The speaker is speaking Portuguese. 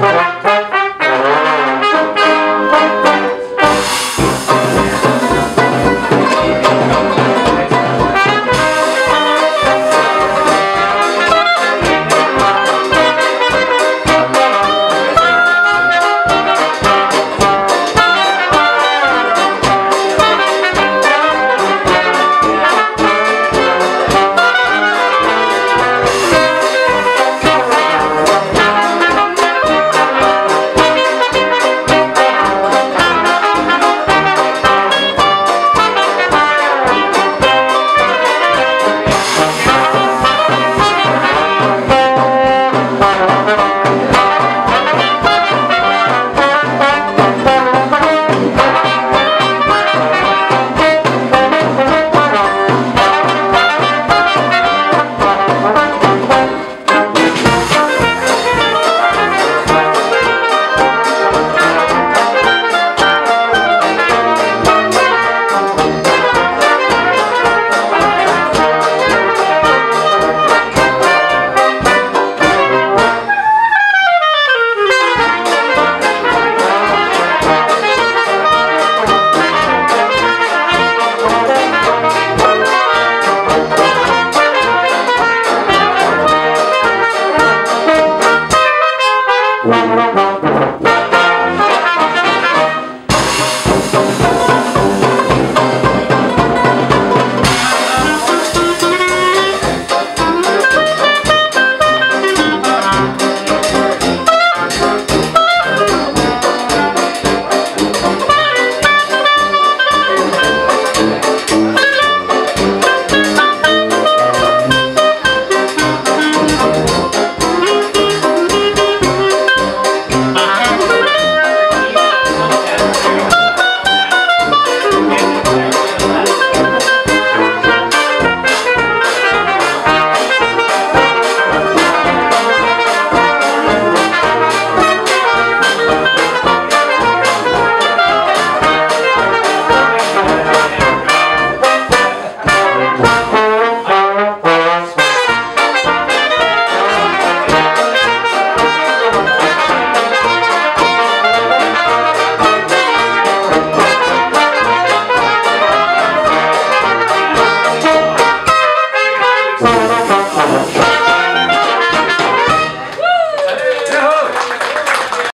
Música